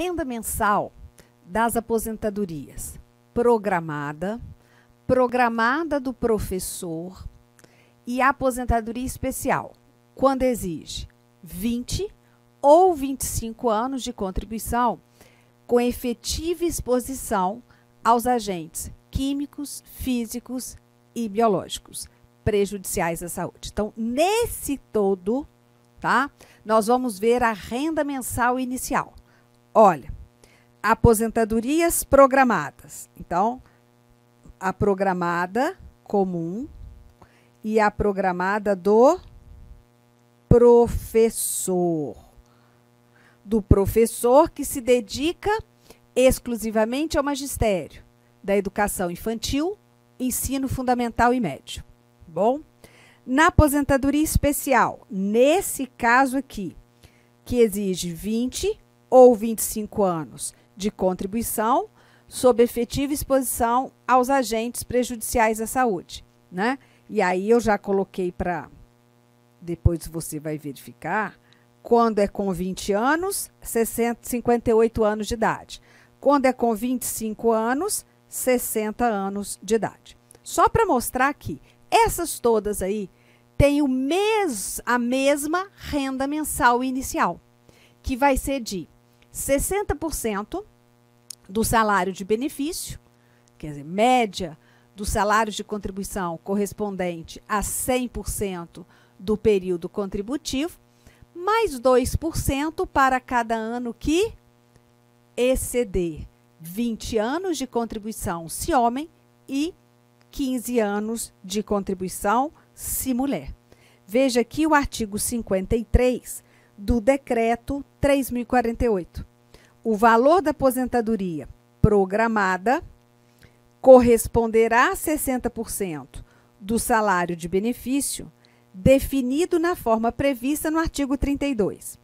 Renda mensal das aposentadorias programada, programada do professor e aposentadoria especial, quando exige 20 ou 25 anos de contribuição com efetiva exposição aos agentes químicos, físicos e biológicos prejudiciais à saúde. Então, nesse todo, tá? Nós vamos ver a renda mensal inicial. Olha, aposentadorias programadas. Então, a programada comum e a programada do professor. Do professor que se dedica exclusivamente ao magistério da educação infantil, ensino fundamental e médio. Bom, na aposentadoria especial, nesse caso aqui, que exige 20 ou 25 anos de contribuição sob efetiva exposição aos agentes prejudiciais à saúde, né? E aí eu já coloquei para depois você vai verificar, quando é com 20 anos, 60, 58 anos de idade. Quando é com 25 anos, 60 anos de idade. Só para mostrar que essas todas aí têm o a mesma renda mensal inicial, que vai ser de 60% do salário de benefício, quer dizer, média do salário de contribuição correspondente a 100% do período contributivo, mais 2% para cada ano que exceder 20 anos de contribuição se homem e 15 anos de contribuição se mulher. Veja aqui o artigo 53 do decreto 3048. O valor da aposentadoria programada corresponderá a 60% do salário de benefício definido na forma prevista no artigo 32,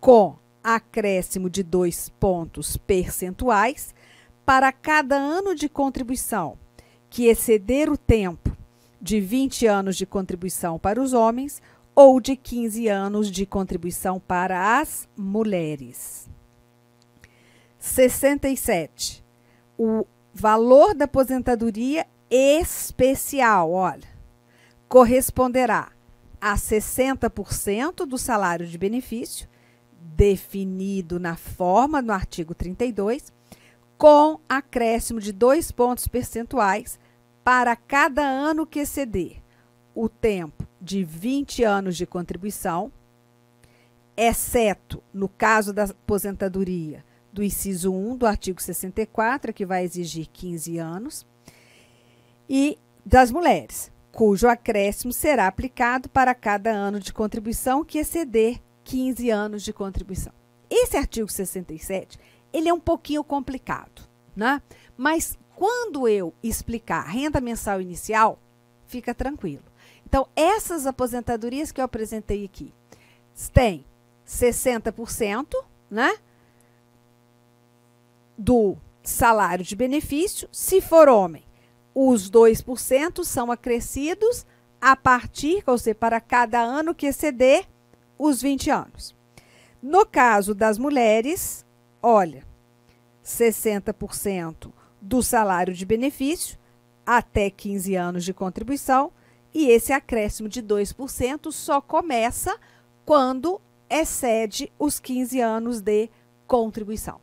com acréscimo de dois pontos percentuais para cada ano de contribuição que exceder o tempo de 20 anos de contribuição para os homens ou de 15 anos de contribuição para as mulheres. 67. O valor da aposentadoria especial, olha, corresponderá a 60% do salário de benefício, definido na forma no artigo 32, com acréscimo de dois pontos percentuais para cada ano que exceder o tempo de 20 anos de contribuição, exceto no caso da aposentadoria do inciso 1 do artigo 64, que vai exigir 15 anos, e das mulheres, cujo acréscimo será aplicado para cada ano de contribuição que exceder 15 anos de contribuição. Esse artigo 67, ele é um pouquinho complicado, né? Mas quando eu explicar renda mensal inicial, fica tranquilo. Então, essas aposentadorias que eu apresentei aqui, têm 60%, né? Do salário de benefício, se for homem, os 2% são acrescidos a partir, ou seja, para cada ano que exceder os 20 anos. No caso das mulheres, olha, 60% do salário de benefício até 15 anos de contribuição e esse acréscimo de 2% só começa quando excede os 15 anos de contribuição.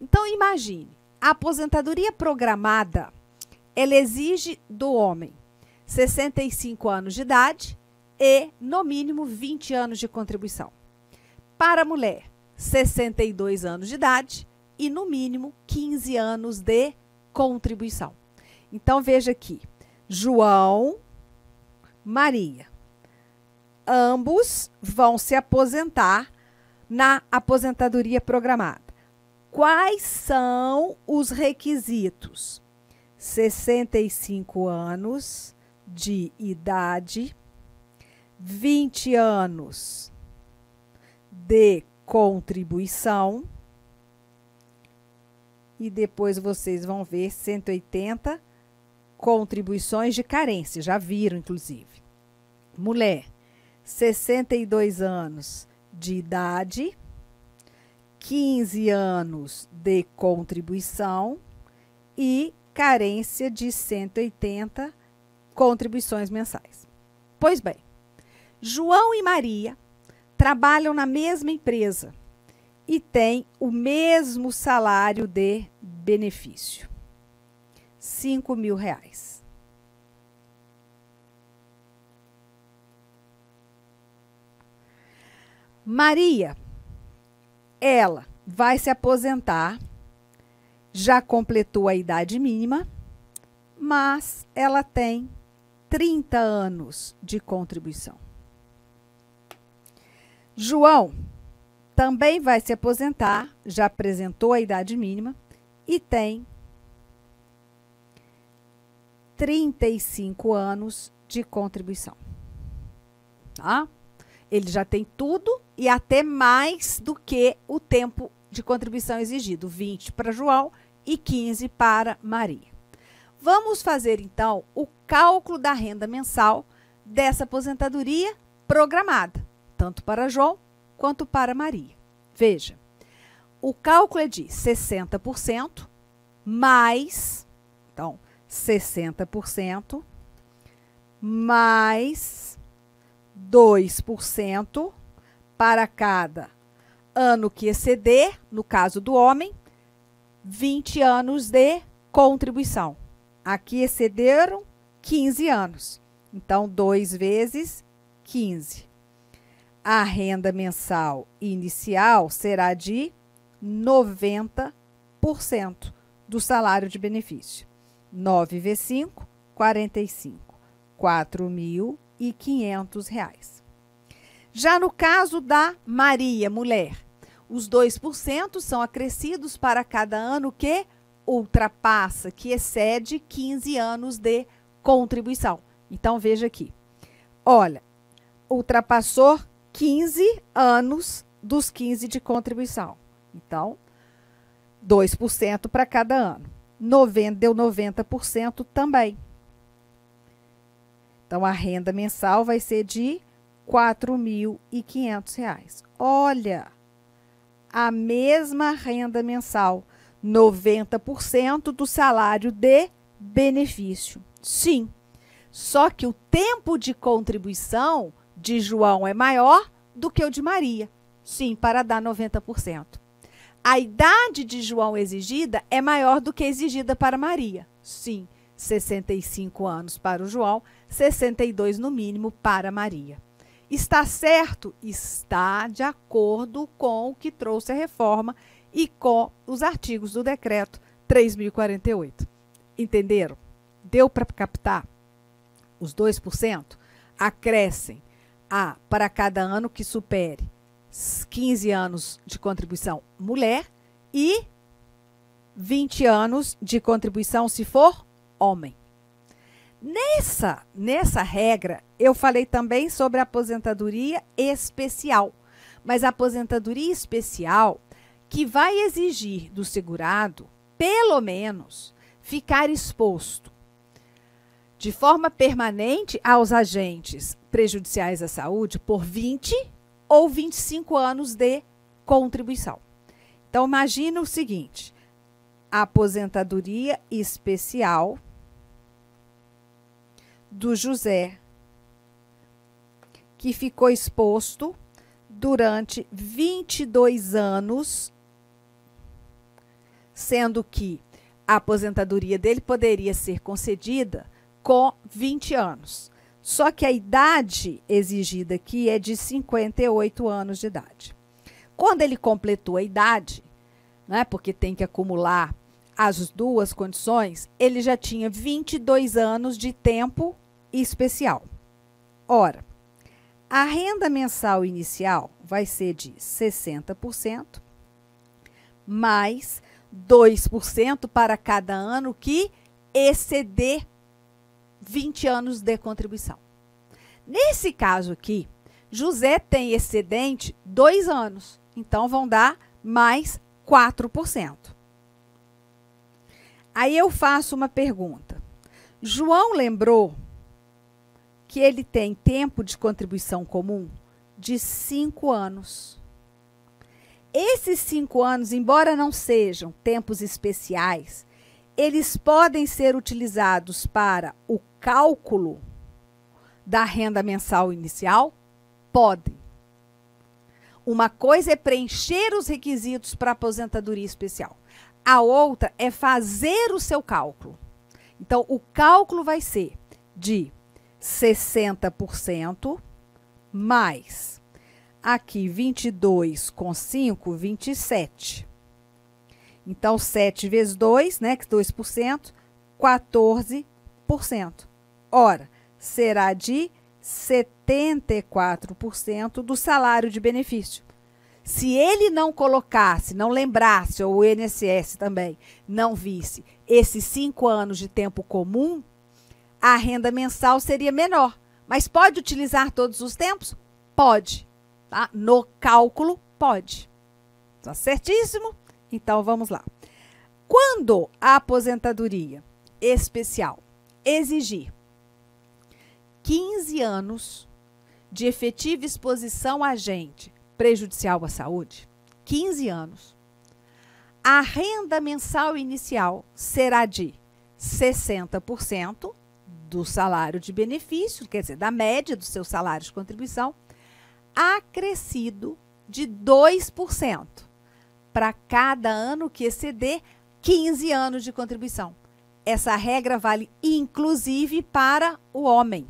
Então imagine, a aposentadoria programada ela exige do homem 65 anos de idade e, no mínimo, 20 anos de contribuição. Para a mulher, 62 anos de idade e, no mínimo, 15 anos de contribuição. Então, veja aqui: João, Maria. Ambos vão se aposentar na aposentadoria programada. Quais são os requisitos? 65 anos de idade, 20 anos de contribuição e depois vocês vão ver 180 contribuições de carência, já viram inclusive. Mulher, 62 anos de idade, 15 anos de contribuição e carência de 180 contribuições mensais. Pois bem, João e Maria trabalham na mesma empresa e têm o mesmo salário de benefício. 5 mil reais. Maria, ela vai se aposentar, já completou a idade mínima, mas ela tem 30 anos de contribuição. João também vai se aposentar, já apresentou a idade mínima e tem 35 anos de contribuição. Tá? Ele já tem tudo e até mais do que o tempo de contribuição exigido: 20 para João e 15 para Maria. Vamos fazer então o cálculo da renda mensal dessa aposentadoria programada, tanto para João quanto para Maria. Veja, o cálculo é de 60% mais, então, 60% mais 2% para cada ano que exceder, no caso do homem, 20 anos de contribuição. Aqui excederam 15 anos. Então, 2 vezes 15. A renda mensal inicial será de 90% do salário de benefício. 9 vezes 5, 45. R$ 4.500. Já no caso da Maria, mulher, os 2% são acrescidos para cada ano que ultrapassa, que excede 15 anos de contribuição. Então, veja aqui. Olha, ultrapassou 15 anos dos 15 de contribuição. Então, 2% para cada ano. 90, deu 90% também. Então, a renda mensal vai ser de R$ 4.500. Olha, a mesma renda mensal, 90% do salário de benefício. Sim, só que o tempo de contribuição de João é maior do que o de Maria. Sim, para dar 90% a idade de João exigida é maior do que exigida para Maria. Sim, 65 anos para o João, 62 no mínimo para Maria. Está certo? Está de acordo com o que trouxe a reforma e com os artigos do decreto 3048. Entenderam? Deu para captar? Os 2% acrescem a para cada ano que supere 15 anos de contribuição mulher e 20 anos de contribuição se for homem. Nessa, nessa regra, eu falei também sobre a aposentadoria especial. Mas a aposentadoria especial que vai exigir do segurado, pelo menos, ficar exposto de forma permanente aos agentes prejudiciais à saúde por 20 ou 25 anos de contribuição. Então, imagine o seguinte: aposentadoria especial do José, que ficou exposto durante 22 anos, sendo que a aposentadoria dele poderia ser concedida com 20 anos. Só que a idade exigida aqui é de 58 anos de idade. Quando ele completou a idade, né, porque tem que acumular as duas condições, ele já tinha 22 anos de tempo especial. Ora, a renda mensal inicial vai ser de 60%, mais 2% para cada ano que exceder 20 anos de contribuição. Nesse caso aqui, José tem excedente dois anos, então vão dar mais 4%. Aí eu faço uma pergunta. João lembrou que ele tem tempo de contribuição comum de cinco anos. Esses cinco anos, embora não sejam tempos especiais, eles podem ser utilizados para o cálculo da renda mensal inicial? Podem. Uma coisa é preencher os requisitos para aposentadoria especial. A outra é fazer o seu cálculo. Então, o cálculo vai ser de 60% mais aqui 22 com 5, 27. Então, 7 vezes 2, né, que 2%, 14%. Ora, será de 74% do salário de benefício. Se ele não colocasse, não lembrasse, ou o INSS também não visse esses cinco anos de tempo comum, a renda mensal seria menor. Mas pode utilizar todos os tempos? Pode. Tá? No cálculo, pode. Tá certíssimo? Então vamos lá. Quando a aposentadoria especial exigir 15 anos de efetiva exposição a agente prejudicial à saúde, 15 anos, a renda mensal inicial será de 60% do salário de benefício, quer dizer, da média do seu salário de contribuição, acrescido de 2% para cada ano que exceder 15 anos de contribuição. Essa regra vale inclusive para o homem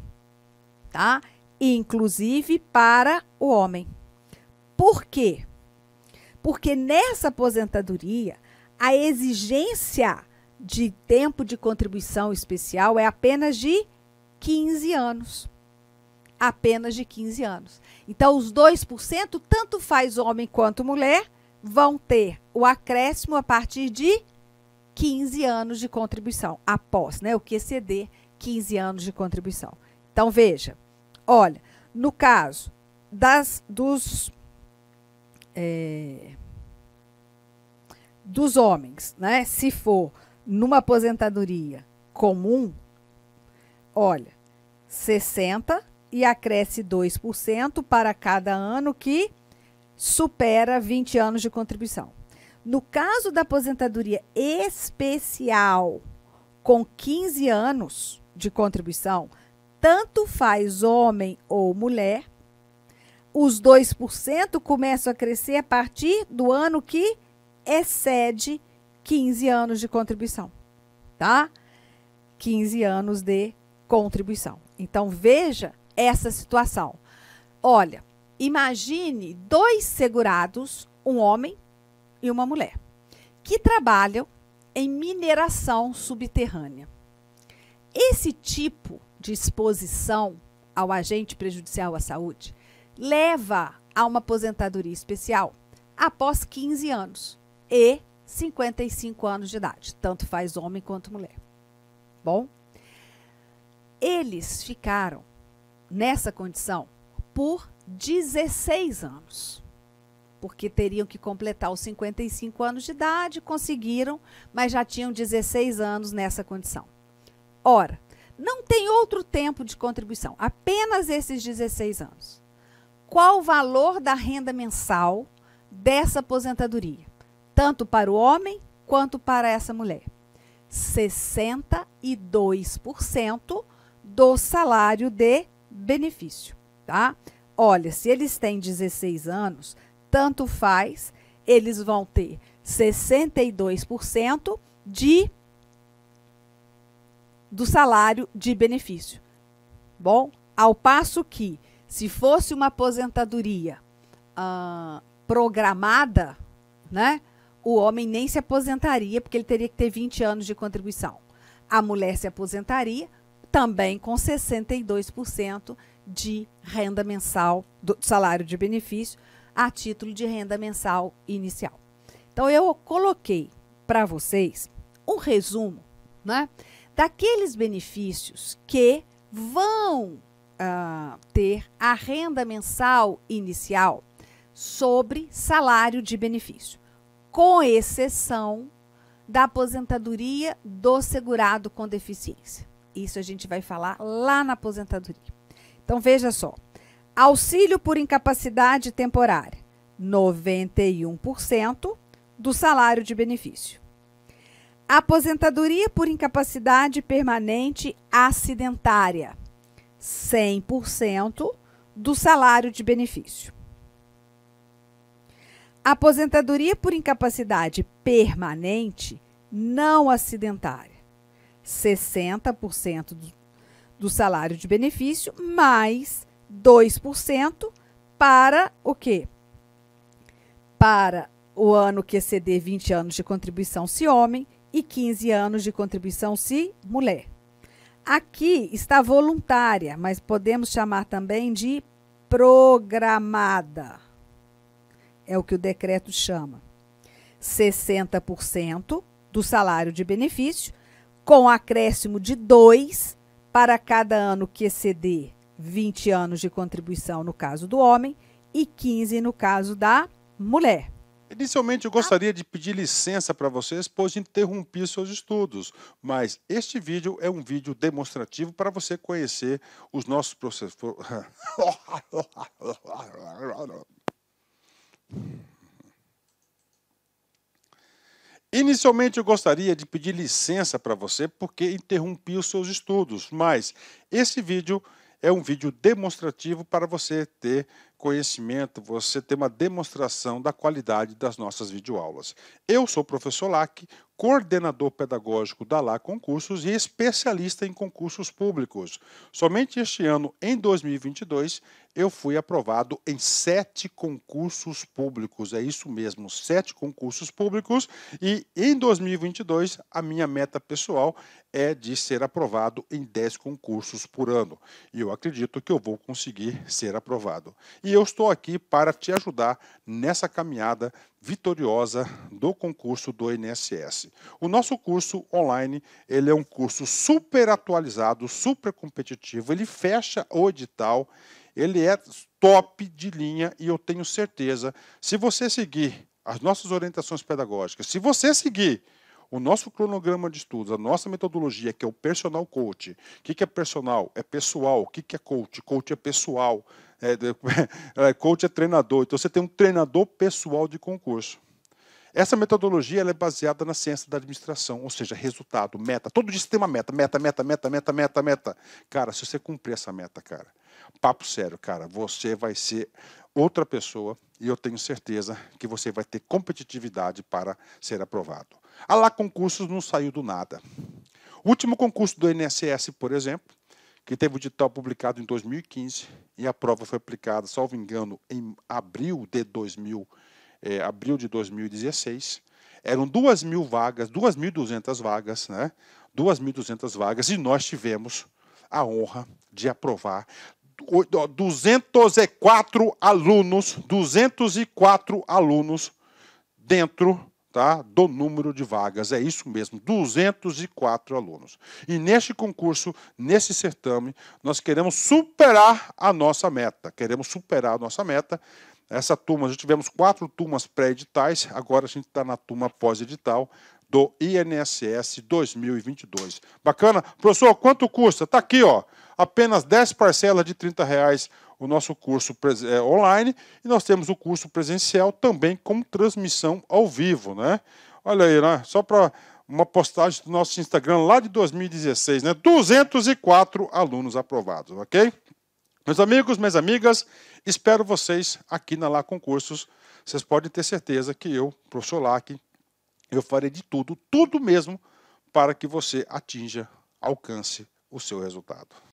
tá? Inclusive para o homem. Por quê? Porque nessa aposentadoria, a exigência de tempo de contribuição especial é apenas de 15 anos. Apenas de 15 anos. Então, os 2%, tanto faz homem quanto mulher, vão ter o acréscimo a partir de 15 anos de contribuição, após né, o que exceder 15 anos de contribuição. Então, veja, olha, no caso das, dos, é, dos homens, né? Se for numa aposentadoria comum, olha, 60 e acresce 2% para cada ano que supera 20 anos de contribuição. No caso da aposentadoria especial, com 15 anos de contribuição, tanto faz homem ou mulher. Os 2% começam a crescer a partir do ano que excede 15 anos de contribuição, tá? 15 anos de contribuição. Então veja essa situação. Olha, imagine dois segurados, um homem e uma mulher, que trabalham em mineração subterrânea. Esse tipo de exposição ao agente prejudicial à saúde leva a uma aposentadoria especial após 15 anos e 55 anos de idade, tanto faz homem quanto mulher. Bom, eles ficaram nessa condição por 16 anos. Porque teriam que completar os 55 anos de idade, conseguiram, mas já tinham 16 anos nessa condição. Ora, não tem outro tempo de contribuição, apenas esses 16 anos. Qual o valor da renda mensal dessa aposentadoria? Tanto para o homem quanto para essa mulher. 62% do salário de benefício, tá? Olha, se eles têm 16 anos, tanto faz, eles vão ter 62% de do salário de benefício. Bom, ao passo que, se fosse uma aposentadoria ah, programada, né, o homem nem se aposentaria, porque ele teria que ter 20 anos de contribuição. A mulher se aposentaria também com 62% de renda mensal, do salário de benefício, a título de renda mensal inicial. Então, eu coloquei para vocês um resumo, né? Daqueles benefícios que vão uh, ter a renda mensal inicial sobre salário de benefício, com exceção da aposentadoria do segurado com deficiência. Isso a gente vai falar lá na aposentadoria. Então veja só: auxílio por incapacidade temporária, 91% do salário de benefício. Aposentadoria por incapacidade permanente acidentária, 100% do salário de benefício. Aposentadoria por incapacidade permanente não acidentária, 60% do, do salário de benefício, mais 2% para o quê? Para o ano que exceder 20 anos de contribuição se homem e 15 anos de contribuição se mulher. Aqui está voluntária, mas podemos chamar também de programada. É o que o decreto chama. 60% do salário de benefício, com acréscimo de 2 para cada ano que exceder 20 anos de contribuição no caso do homem e 15 no caso da mulher. Inicialmente eu gostaria de pedir licença para vocês, pois interrompi seus estudos, mas este vídeo é um vídeo demonstrativo para você conhecer os nossos processos. Inicialmente eu gostaria de pedir licença para você porque interrompi os seus estudos, mas esse vídeo é um vídeo demonstrativo para você ter conhecimento, você ter uma demonstração da qualidade das nossas videoaulas. Eu sou o professor Lac, coordenador pedagógico da LA Concursos e especialista em concursos públicos. Somente este ano, em 2022, eu fui aprovado em sete concursos públicos. É isso mesmo, sete concursos públicos. E em 2022, a minha meta pessoal é de ser aprovado em dez concursos por ano. E eu acredito que eu vou conseguir ser aprovado. E eu estou aqui para te ajudar nessa caminhada vitoriosa do concurso do INSS. O nosso curso online, ele é um curso super atualizado, super competitivo, ele fecha o edital, ele é top de linha e eu tenho certeza, se você seguir as nossas orientações pedagógicas, se você seguir o nosso cronograma de estudos, a nossa metodologia, que é o personal coach. O que é personal? É pessoal. O que é coach? Coach é pessoal. É, é, coach é treinador. Então você tem um treinador pessoal de concurso. Essa metodologia é baseada na ciência da administração, ou seja, resultado, meta. Todo dia você tem uma meta, meta, meta, meta, meta, meta, meta. Cara, se você cumprir essa meta, cara, papo sério, cara, você vai ser outra pessoa e eu tenho certeza que você vai ter competitividade para ser aprovado. A lá concursos não saiu do nada. O último concurso do INSS, por exemplo, que teve o edital publicado em 2015 e a prova foi aplicada, salvo engano, em abril de 2000, é, abril de 2016. Eram 2 mil vagas, 2.200 vagas, né? 2.200 vagas e nós tivemos a honra de aprovar 204 alunos, 204 alunos dentro tá, do número de vagas. É isso mesmo, 204 alunos. E neste concurso, nesse certame, nós queremos superar a nossa meta. Queremos superar a nossa meta. Essa turma, já tivemos quatro turmas pré-editais, agora a gente está na turma pós-edital do INSS 2022. Bacana? Professor, quanto custa? Está aqui, ó apenas 10 parcelas de 30 reais o nosso curso é, online e nós temos o curso presencial também com transmissão ao vivo, né? Olha aí, né? Só para uma postagem do nosso Instagram lá de 2016, né? 204 alunos aprovados, ok? Meus amigos, minhas amigas, espero vocês aqui na Lá Concursos. Vocês podem ter certeza que eu, professor Lac, eu farei de tudo, tudo mesmo, para que você atinja, alcance o seu resultado.